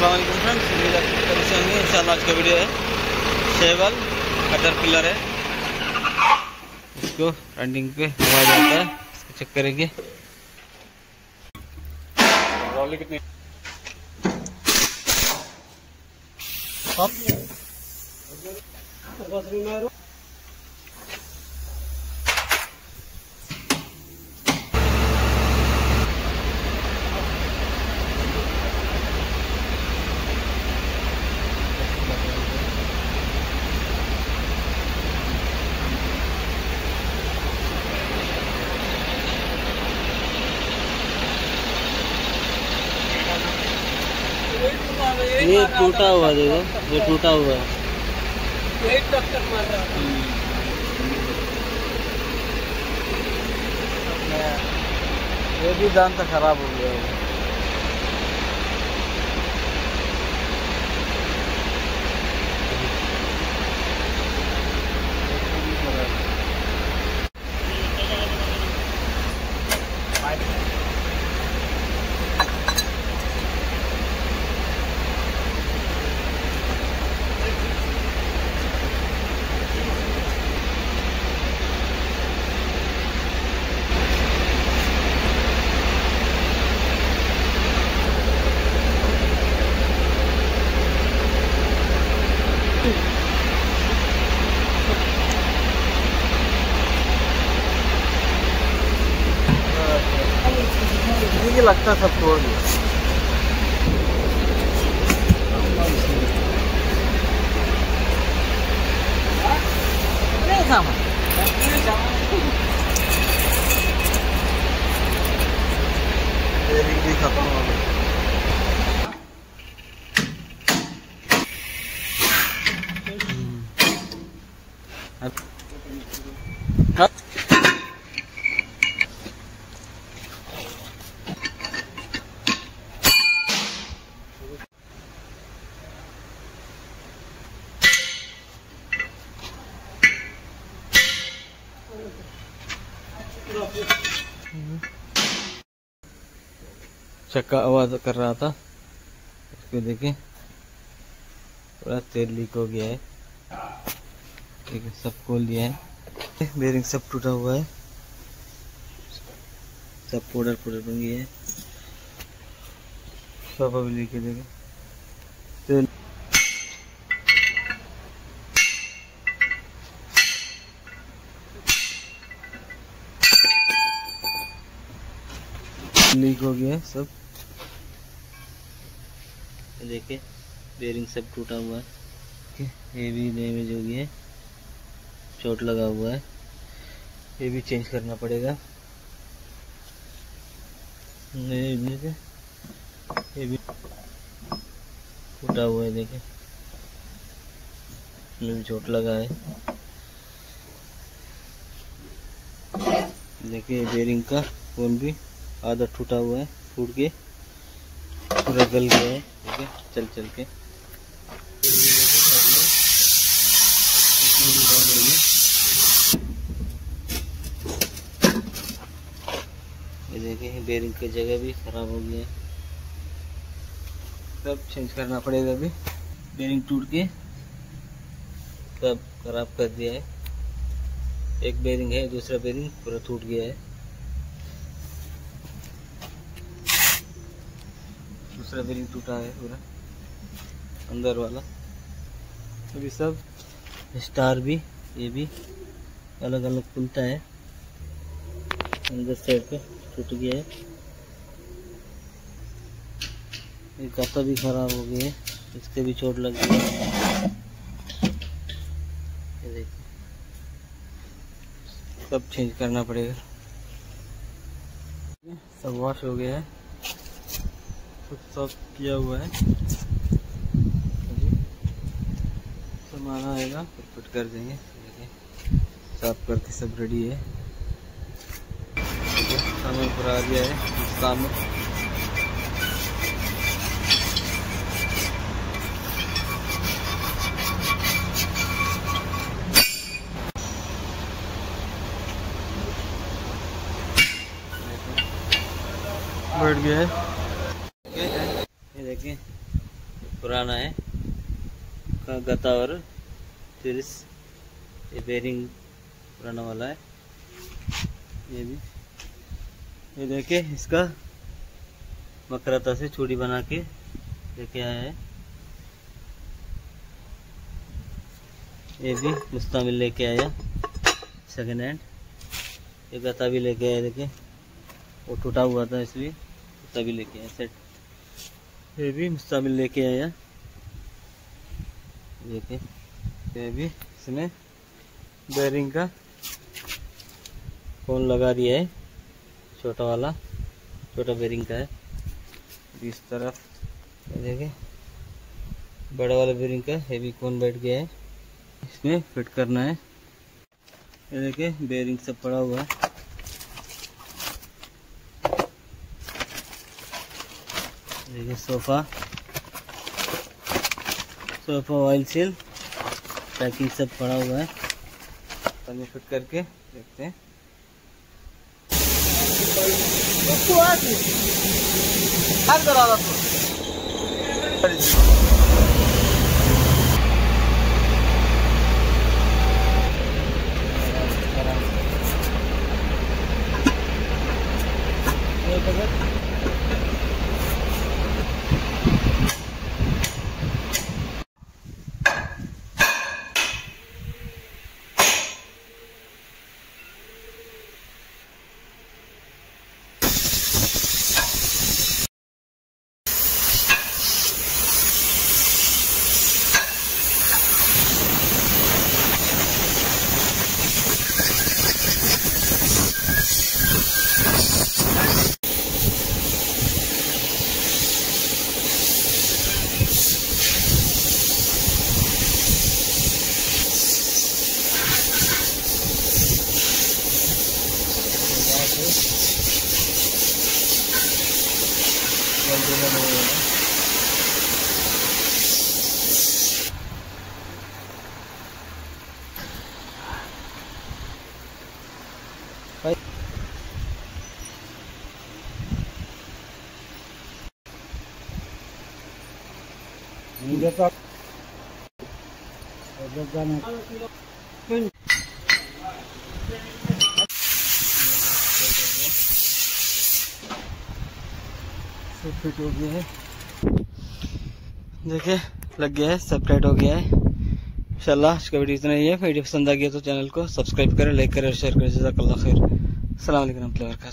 अस्सलाम फ्रेंड्स उम्मीद आप कल से होंगे इंशाल्लाह आज का वीडियो है शेवल कटर पिलर है इसको रनिंग पे हुआ जाता है इसको चेक करेंगे कितनी ये टूटा हुआ देखो ये टूटा हुआ है। ये भी दांत खराब हो गया है। लगता सब तोड़ दिया भी खत्म हो गई हाँ चक्का आवाज़ कर रहा था। उसको देखिए पूरा तेल लीक हो गया है। ठीक है, सब खोल दिया है। बेरिंग सब टूटा हुआ है। सब पाउडर पाउडर बन गया है। सब अभी लीक देखिए तेल लीक हो गया है सब। देखिए बेरिंग सब टूटा हुआ है। ये भी डैमेज हो गया है। चोट लगा हुआ है। ये भी चेंज करना पड़ेगा। ये भी टूटा हुआ है, देखिए। इसमें भी चोट लगा है। देखिए बेयरिंग का फ़ोन भी आधा टूटा हुआ है, फूट के। पूरा गल गया है, ठीक है? चल चल के। ये देखिए बेरिंग की जगह भी खराब हो गया है। सब चेंज करना पड़ेगा अभी बेरिंग टूट के। सब खराब कर दिया है। एक बेरिंग है, दूसरा बेरिंग पूरा टूट गया है। दूसरा बेरिंग टूटा है पूरा। अंदर वाला। अभी सब स्टार भी, ये भी अलग अलग खुलता है। अंदर साइड पे टूट गया है। ये गाता भी खराब हो गया है। इसके भी चोट लग गई सब चेंज करना पड़ेगा। सब वॉश हो गया है। सब साफ़ किया हुआ है। सामान आएगा, फिर फिट कर देंगे। साफ़ करके सब रेडी है। समय पूरा आ गया है में। बैठ गया है। देखें पुराना है। का गता और तिरिस ये बेरिंग पुराना वाला है। ये भी। ये देखिए इसका मकरता से चूड़ी बना के लेके आया है। ये भी मुस्तामिल लेके आया सेकेंड हैंड ये गता भी लेके आया देखिए वो टूटा हुआ था, इसलिए तभी लेके आया सेट ये भी मुस्तामिल लेके आया। देखिए ये भी इसमें बेरिंग का कौन लगा दिया है। छोटा वाला, छोटा बेरिंग का है। इस तरफ़ देखिए बड़ा वाला बेरिंग का हेवी कौन बैठ गया है। इसमें फिट करना है। ये देखिए बेरिंग सब पड़ा हुआ है। देखिए sofa. Sofa oil seal packing सब पड़ा हुआ है। तो फिट करके देखते हैं। हर కంటిన్యూ Thank you. सब फिट हो गया है। देखिए लग गया है सेपरेट हो गया है। इंशाल्लाह आज का वीडियो इतना ही है। वीडियो पसंद आ गया तो चैनल को सब्सक्राइब करें लाइक करें शेयर करें। जजाकल्ला खैर। अल्लाम वरहमल वर्क